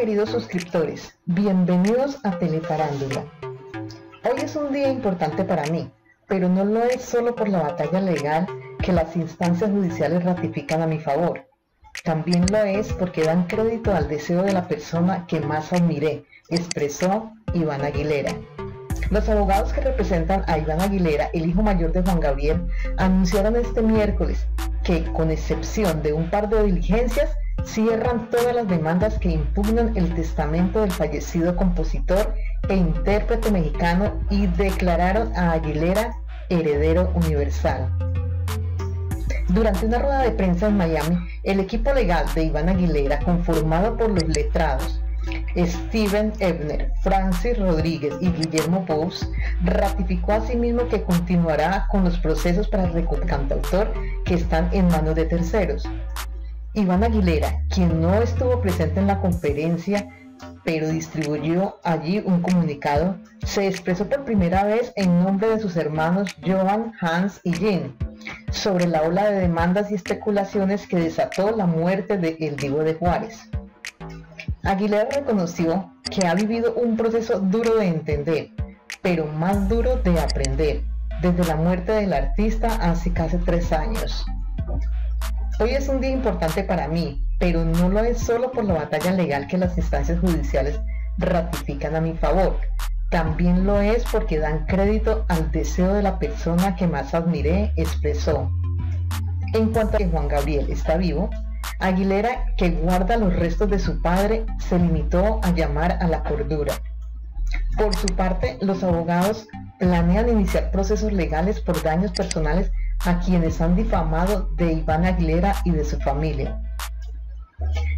queridos suscriptores, bienvenidos a Teleparándula. Hoy es un día importante para mí, pero no lo es solo por la batalla legal que las instancias judiciales ratifican a mi favor. También lo es porque dan crédito al deseo de la persona que más admiré, expresó Iván Aguilera. Los abogados que representan a Iván Aguilera, el hijo mayor de Juan Gabriel, anunciaron este miércoles que, con excepción de un par de diligencias, cierran todas las demandas que impugnan el testamento del fallecido compositor e intérprete mexicano y declararon a Aguilera heredero universal. Durante una rueda de prensa en Miami, el equipo legal de Iván Aguilera, conformado por los letrados Steven Ebner, Francis Rodríguez y Guillermo Pous, ratificó asimismo que continuará con los procesos para el cantautor que están en manos de terceros. Iván Aguilera, quien no estuvo presente en la conferencia, pero distribuyó allí un comunicado, se expresó por primera vez en nombre de sus hermanos Johan, Hans y Jean sobre la ola de demandas y especulaciones que desató la muerte de El Divo de Juárez. Aguilera reconoció que ha vivido un proceso duro de entender, pero más duro de aprender, desde la muerte del artista hace casi tres años. Hoy es un día importante para mí, pero no lo es solo por la batalla legal que las instancias judiciales ratifican a mi favor. También lo es porque dan crédito al deseo de la persona que más admiré, expresó. En cuanto a que Juan Gabriel está vivo, Aguilera, que guarda los restos de su padre, se limitó a llamar a la cordura. Por su parte, los abogados planean iniciar procesos legales por daños personales a quienes han difamado de Iván Aguilera y de su familia.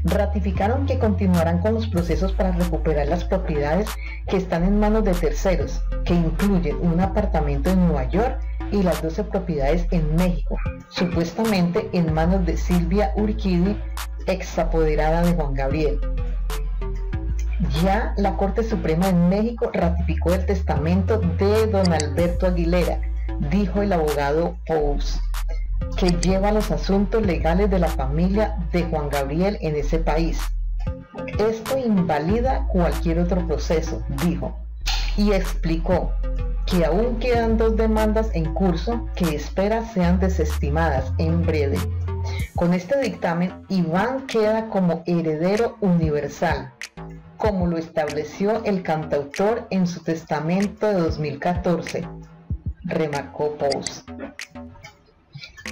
Ratificaron que continuarán con los procesos para recuperar las propiedades que están en manos de terceros, que incluyen un apartamento en Nueva York y las 12 propiedades en México, supuestamente en manos de Silvia Urquidi, ex apoderada de Juan Gabriel. Ya la Corte Suprema de México ratificó el testamento de don Alberto Aguilera, dijo el abogado Pous, que lleva los asuntos legales de la familia de Juan Gabriel en ese país. Esto invalida cualquier otro proceso, dijo, y explicó que aún quedan dos demandas en curso que espera sean desestimadas en breve. Con este dictamen, Iván queda como heredero universal, como lo estableció el cantautor en su testamento de 2014, remarcó Pous.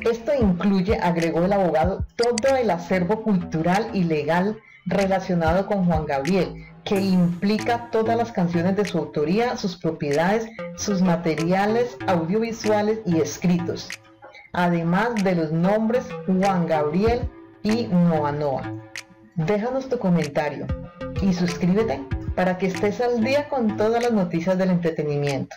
Esto incluye, agregó el abogado, todo el acervo cultural y legal relacionado con Juan Gabriel, que implica todas las canciones de su autoría, sus propiedades, sus materiales audiovisuales y escritos, además de los nombres Juan Gabriel y Noa Noa. Déjanos tu comentario y suscríbete para que estés al día con todas las noticias del entretenimiento.